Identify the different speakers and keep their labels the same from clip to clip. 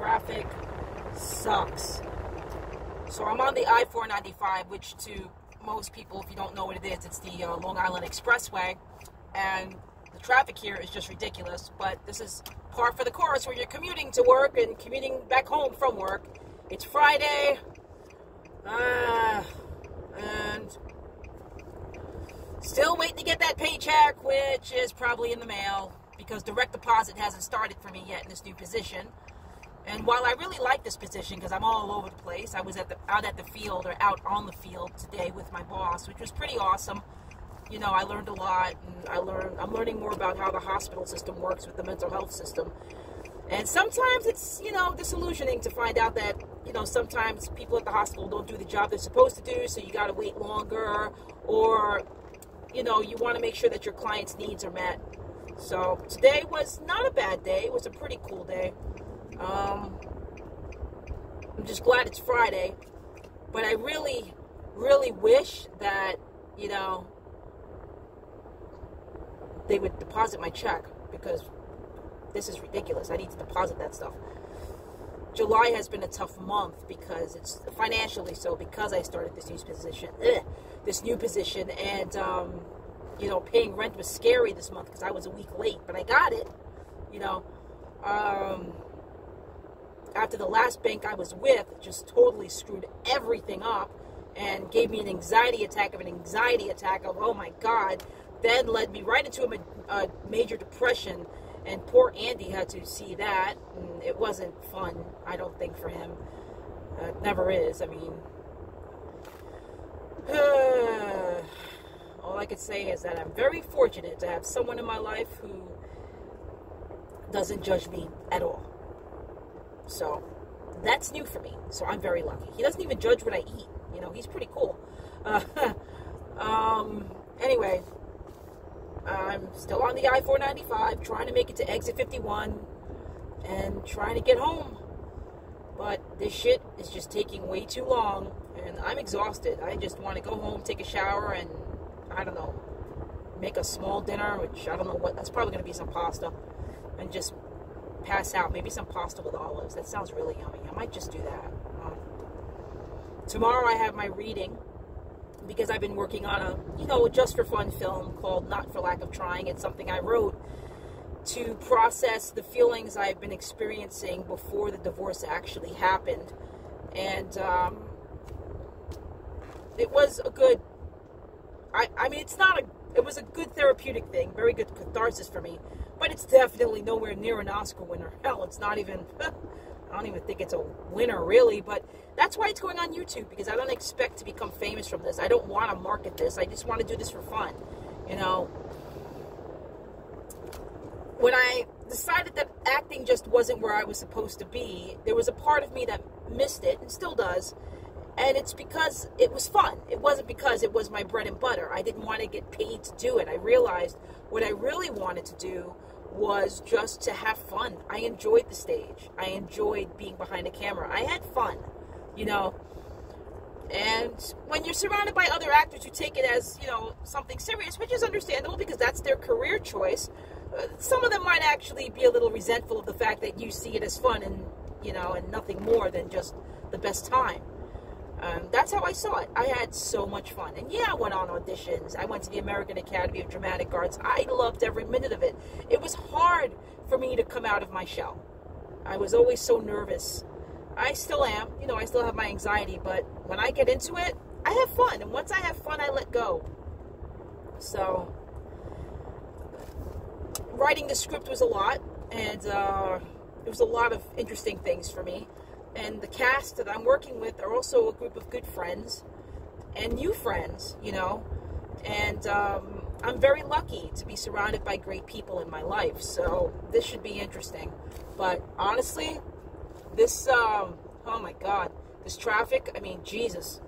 Speaker 1: traffic sucks. So I'm on the I-495, which to most people, if you don't know what it is, it's the uh, Long Island Expressway, and the traffic here is just ridiculous. But this is par for the course when you're commuting to work and commuting back home from work. It's Friday, uh, and still waiting to get that paycheck, which is probably in the mail because direct deposit hasn't started for me yet in this new position. And while I really like this position because I'm all over the place, I was at the out at the field or out on the field today with my boss, which was pretty awesome. You know, I learned a lot, and I learned I'm learning more about how the hospital system works with the mental health system. And sometimes it's you know disillusioning to find out that you know sometimes people at the hospital don't do the job they're supposed to do, so you got to wait longer, or you know you want to make sure that your client's needs are met. So today was not a bad day. It was a pretty cool day. Um, I'm just glad it's Friday. But I really, really wish that, you know, they would deposit my check because this is ridiculous. I need to deposit that stuff. July has been a tough month because it's financially so because I started this new position, ugh, this new position, and um, you know, paying rent was scary this month because I was a week late, but I got it. You know, um, after the last bank I was with just totally screwed everything up and gave me an anxiety attack of an anxiety attack of oh my god, then led me right into a, a major depression. And poor Andy had to see that. And it wasn't fun, I don't think, for him. Uh, it never is. I mean, all I could say is that I'm very fortunate to have someone in my life who doesn't judge me at all. So that's new for me. So I'm very lucky. He doesn't even judge what I eat. You know, he's pretty cool. Uh, um, anyway, I'm still on the I 495, trying to make it to exit 51 and trying to get home. But this shit is just taking way too long, and I'm exhausted. I just want to go home, take a shower, and I don't know, make a small dinner, which I don't know what, that's probably going to be some pasta, and just pass out. Maybe some pasta with olives. That sounds really yummy. I might just do that. Um, tomorrow I have my reading because I've been working on a, you know, just for fun film called Not for Lack of Trying. It's something I wrote to process the feelings I've been experiencing before the divorce actually happened. And um, it was a good I, I mean, it's not a, it was a good therapeutic thing, very good catharsis for me, but it's definitely nowhere near an Oscar winner. Hell, it's not even, I don't even think it's a winner really, but that's why it's going on YouTube because I don't expect to become famous from this. I don't want to market this. I just want to do this for fun. You know, when I decided that acting just wasn't where I was supposed to be, there was a part of me that missed it and still does and it's because it was fun. It wasn't because it was my bread and butter. I didn't want to get paid to do it. I realized what I really wanted to do was just to have fun. I enjoyed the stage. I enjoyed being behind a camera. I had fun, you know. And when you're surrounded by other actors who take it as, you know, something serious, which is understandable because that's their career choice, uh, some of them might actually be a little resentful of the fact that you see it as fun and, you know, and nothing more than just the best time. Um, that's how I saw it. I had so much fun. And yeah, I went on auditions. I went to the American Academy of Dramatic Arts. I loved every minute of it. It was hard for me to come out of my shell. I was always so nervous. I still am. You know, I still have my anxiety, but when I get into it, I have fun. And once I have fun, I let go. So, writing the script was a lot, and uh, it was a lot of interesting things for me and the cast that I'm working with are also a group of good friends and new friends, you know. And um, I'm very lucky to be surrounded by great people in my life, so this should be interesting. But honestly, this, um, oh my God, this traffic, I mean, Jesus.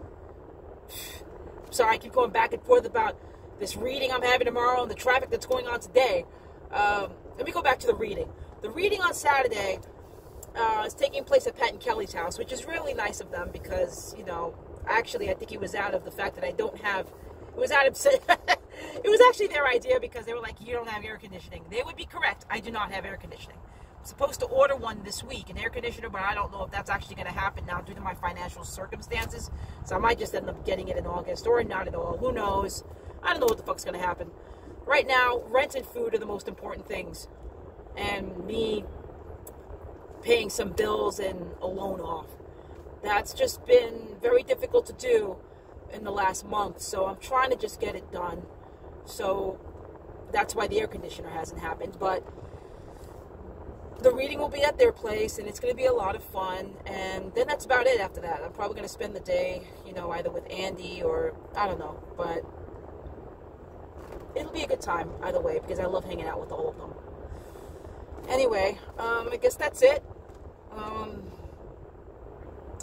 Speaker 1: Sorry, I keep going back and forth about this reading I'm having tomorrow and the traffic that's going on today. Um, let me go back to the reading. The reading on Saturday uh, is taking place at Pat and Kelly's house, which is really nice of them because, you know, actually, I think it was out of the fact that I don't have, it was out of, it was actually their idea because they were like, you don't have air conditioning. They would be correct. I do not have air conditioning. I'm supposed to order one this week, an air conditioner, but I don't know if that's actually going to happen now due to my financial circumstances. So I might just end up getting it in August or not at all. Who knows? I don't know what the fuck's going to happen. Right now, rent and food are the most important things. And me paying some bills and a loan off. That's just been very difficult to do in the last month. So I'm trying to just get it done. So that's why the air conditioner hasn't happened. But the reading will be at their place and it's going to be a lot of fun and then that's about it after that i'm probably going to spend the day you know either with andy or i don't know but it'll be a good time either way because i love hanging out with all of them anyway um, i guess that's it um,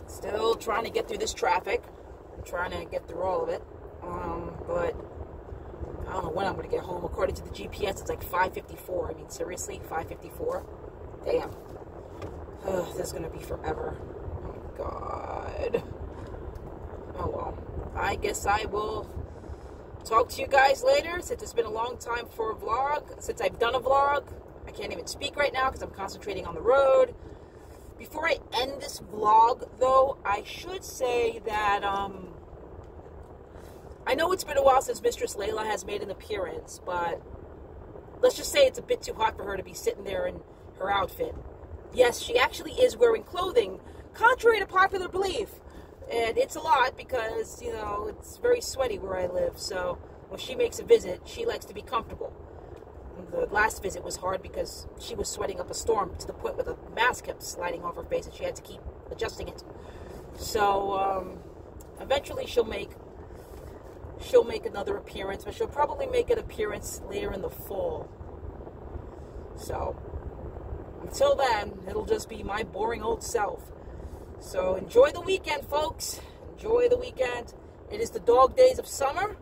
Speaker 1: still trying to get through this traffic I'm trying to get through all of it um, but I don't know when I'm going to get home. According to the GPS, it's like 5:54. I mean, seriously, 5:54. Damn. Ugh, this is gonna be forever. Oh my god. Oh well. I guess I will talk to you guys later since it's been a long time for a vlog. Since I've done a vlog. I can't even speak right now because I'm concentrating on the road. Before I end this vlog, though, I should say that um, I know it's been a while since Mistress Layla has made an appearance, but let's just say it's a bit too hot for her to be sitting there in her outfit. Yes, she actually is wearing clothing, contrary to popular belief. And it's a lot because, you know, it's very sweaty where I live. So when she makes a visit, she likes to be comfortable. The last visit was hard because she was sweating up a storm to the point where the mask kept sliding off her face and she had to keep adjusting it. So um, eventually she'll make she'll make another appearance, but she'll probably make an appearance later in the fall. So until then, it'll just be my boring old self. So enjoy the weekend, folks. Enjoy the weekend. It is the dog days of summer.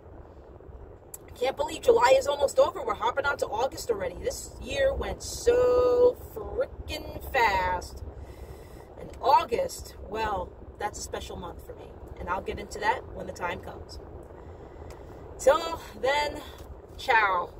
Speaker 1: Can't believe July is almost over. We're hopping on to August already. This year went so freaking fast. And August, well, that's a special month for me. And I'll get into that when the time comes. Till then, ciao.